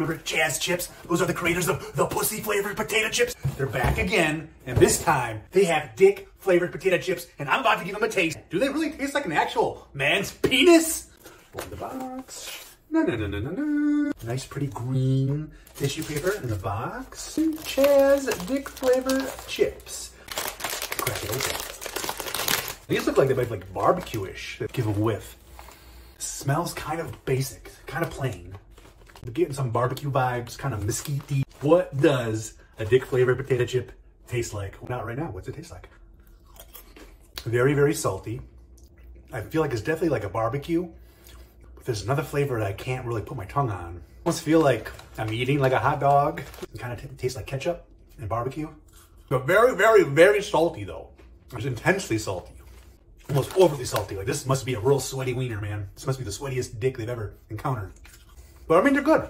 Remember Chazz Chips? Those are the creators of the pussy flavored potato chips. They're back again, and this time they have dick flavored potato chips, and I'm about to give them a taste. Do they really taste like an actual man's penis? Open the box. No, no, no, no, no, no. Nice, pretty green tissue paper in the box. Chazz dick flavored chips. Crack it open. These look like they might be like barbecue-ish. Give a whiff. Smells kind of basic, kind of plain. Getting some barbecue vibes, kind of mesquite What does a dick flavored potato chip taste like? Not right now. What's it taste like? Very, very salty. I feel like it's definitely like a barbecue. But there's another flavor that I can't really put my tongue on. I almost feel like I'm eating like a hot dog. It kind of tastes like ketchup and barbecue. But very, very, very salty though. It's intensely salty. Almost overly salty. Like this must be a real sweaty wiener, man. This must be the sweatiest dick they've ever encountered. But I mean, they're good.